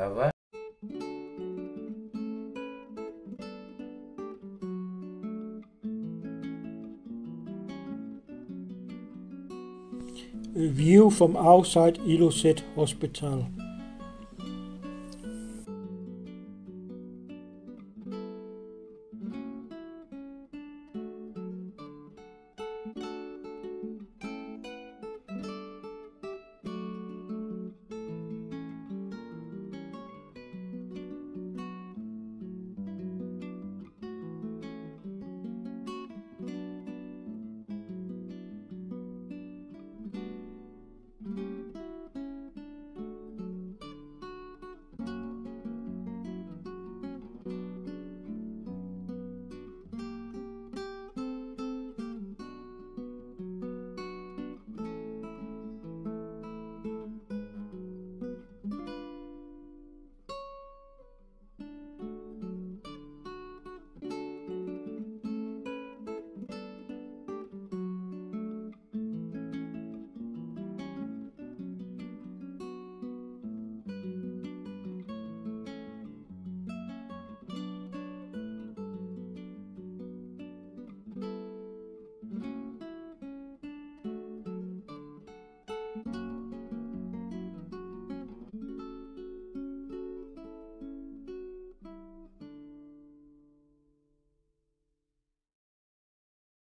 A view from outside Ilocet Hospital.